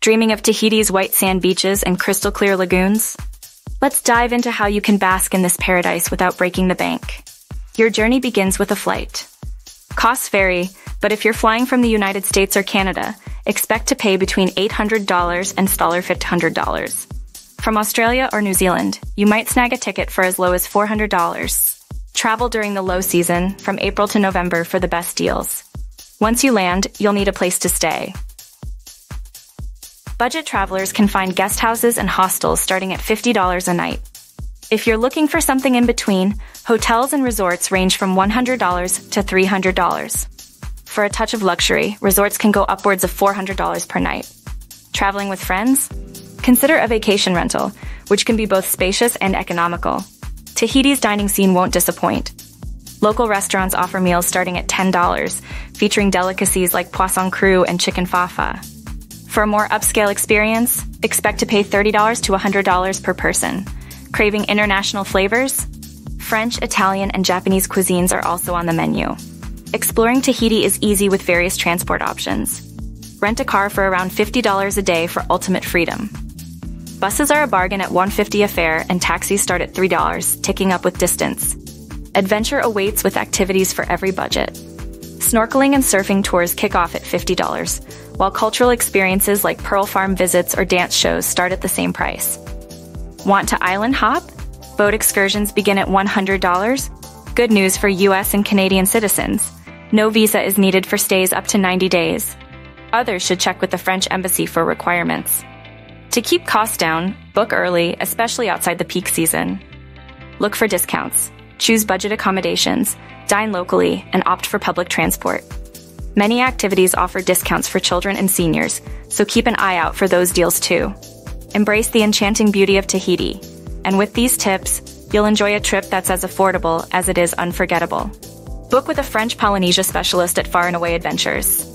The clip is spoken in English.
Dreaming of Tahiti's white sand beaches and crystal clear lagoons? Let's dive into how you can bask in this paradise without breaking the bank. Your journey begins with a flight. Costs vary, but if you're flying from the United States or Canada, expect to pay between $800 and $1,500. From Australia or New Zealand, you might snag a ticket for as low as $400. Travel during the low season, from April to November for the best deals. Once you land, you'll need a place to stay. Budget travelers can find guest houses and hostels starting at $50 a night. If you're looking for something in between, hotels and resorts range from $100 to $300. For a touch of luxury, resorts can go upwards of $400 per night. Traveling with friends? Consider a vacation rental, which can be both spacious and economical. Tahiti's dining scene won't disappoint. Local restaurants offer meals starting at $10, featuring delicacies like poisson cru and chicken fafa. For a more upscale experience, expect to pay $30 to $100 per person. Craving international flavors? French, Italian, and Japanese cuisines are also on the menu. Exploring Tahiti is easy with various transport options. Rent a car for around $50 a day for ultimate freedom. Buses are a bargain at 150 a fare and taxis start at $3, ticking up with distance. Adventure awaits with activities for every budget. Snorkeling and surfing tours kick off at $50, while cultural experiences like Pearl Farm visits or dance shows start at the same price. Want to island hop? Boat excursions begin at $100. Good news for US and Canadian citizens. No visa is needed for stays up to 90 days. Others should check with the French embassy for requirements. To keep costs down, book early, especially outside the peak season. Look for discounts, choose budget accommodations, dine locally, and opt for public transport. Many activities offer discounts for children and seniors, so keep an eye out for those deals too. Embrace the enchanting beauty of Tahiti. And with these tips, you'll enjoy a trip that's as affordable as it is unforgettable. Book with a French Polynesia specialist at Far and Away Adventures.